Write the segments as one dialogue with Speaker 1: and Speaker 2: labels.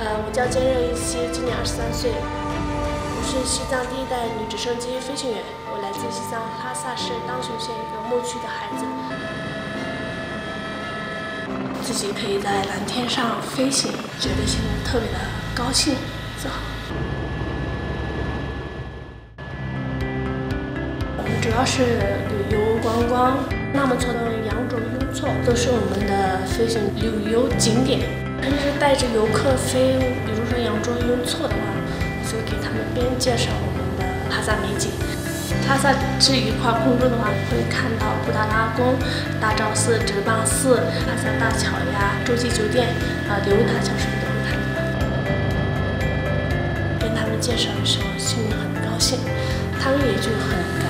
Speaker 1: 呃我叫坚任一希，今年二十三岁，我是西藏第一代女直升机飞行员。我来自西藏拉萨市当雄县一个牧区的孩子，自己可以在蓝天上飞行，觉得心里特别的高兴、自豪。主要是旅游观光，纳木错的羊卓错都是我们的飞行旅游景点。肯定是带着游客飞，比如说羊卓雍措的话，就给他们边介绍我们的拉萨美景。拉萨这一块空中的话，会看到布达拉宫、大昭寺、哲蚌寺、拉萨大桥呀、洲际酒店啊、流塔桥什么都会看到。跟他们介绍的时候，心里很高兴，他们也就很感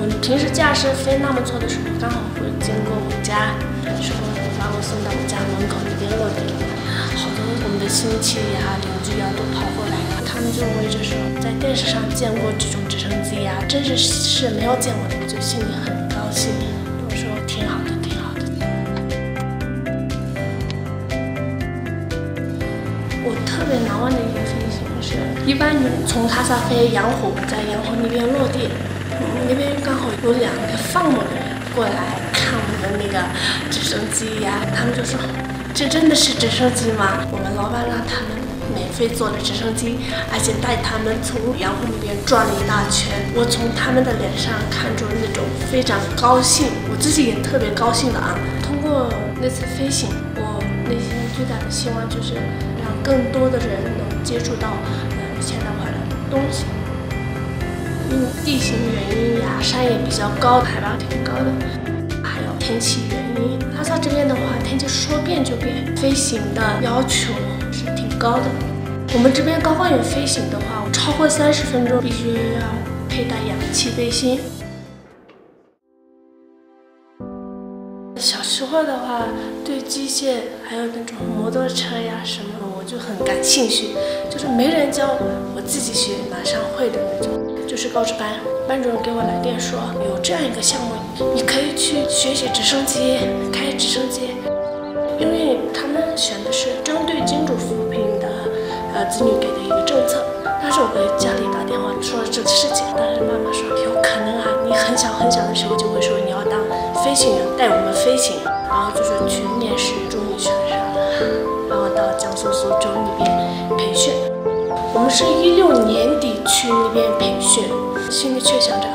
Speaker 1: 我平时驾驶飞那么错的时候，刚好会经过我家，时候把我送到我家门口那边落地，好多我们的亲戚呀、邻居呀都跑过来了，他们就围着说，在电视上见过这种直升机呀，真是是没有见过的，就心里很高兴。我说挺好的，挺好的。我特别难忘的一个飞行是，一般你从拉萨飞羊湖，在羊湖那边落地。那边后有两个放牧的人过来看我们的那个直升机呀，他们就说：“这真的是直升机吗？”我们老板让他们免费坐了直升机，而且带他们从羊湖那边转了一大圈。我从他们的脸上看出那种非常高兴，我自己也特别高兴的啊。通过那次飞行，我内心最大的希望就是让更多的人能接触到呃现代化的东西。因为地形原因，山也比较高，海拔挺高的，还有天气原因。拉萨这边的话，天气说变就变，飞行的要求是挺高的。我们这边高光远飞行的话，超过三十分钟必须要佩戴氧气背心。小时候的话，对机械还有那种摩托车呀什么，我就很感兴趣，就是没人教我，我自己学，马上会的那种。就是高职班，班主任给我来电说有这样一个项目，你可以去学习直升机，开直升机。因为他们选的是针对金主扶贫的呃子女给的一个政策。当时我给家里打电话说了这个事情，但是妈妈说有可能啊，你很小很小的时候就会说你要当飞行员，带我们飞行，然后就是去面试，终于选上了，然后到江苏苏州那边。是一六年底去那边培训，心里却想着，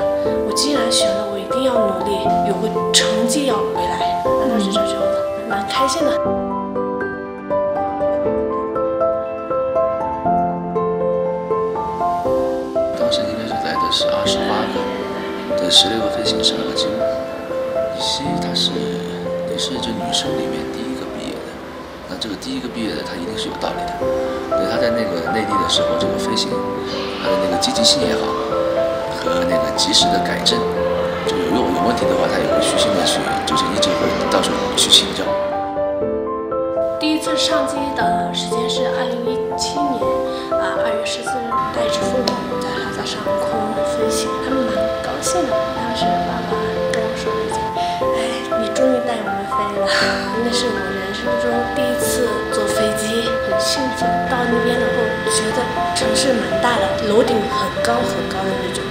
Speaker 1: 我既然选了，我一定要努力，有个成绩要回来。当时就觉得蛮开心的。
Speaker 2: 当时应该是在的是二十八个，这十六个飞行十二个机务。依稀她是也是这女生里面第，这个第一个毕业的他一定是有道理的。对，他在那个内地的时候，这个飞行，他的那个积极性也好，和那个及时的改正，就有有有问题的话，他也会虚心的去就是，一直会到处去请教。
Speaker 1: 第一次上机的时间是二零一七年啊二月十四日，带着父母在拉萨上空飞行，他们蛮高兴的。当时爸爸跟我说了一句：“哎，你终于带我们飞了，那是我人生中第一。”到那边然后，觉得城市蛮大的，楼顶很高很高的那种。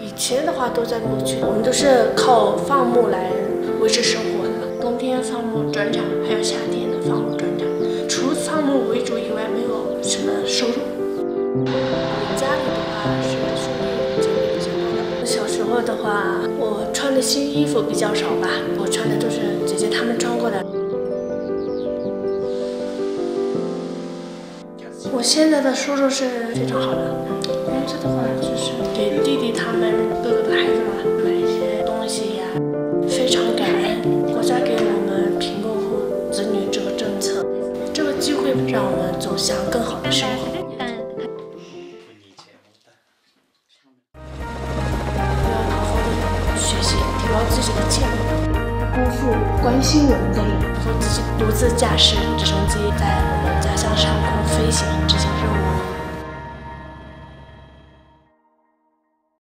Speaker 1: 以前的话都在牧区，我们都是靠放牧来维持生活的。冬天放牧转场，还有夏天的放牧转场，除放牧为主以外，没有什么收入。话，我。穿的新衣服比较少吧，我穿的都是姐姐她们穿过的。我现在的收入是非常好的，工资的话就是给弟弟他们哥哥的孩子们买一些东西呀，非常感恩国家给我们贫困户子女这个政策，这个机会让我们走向更好的生活。关心我们的人，然后自己独自驾驶直升机在我们家乡上空飞行，执行任务。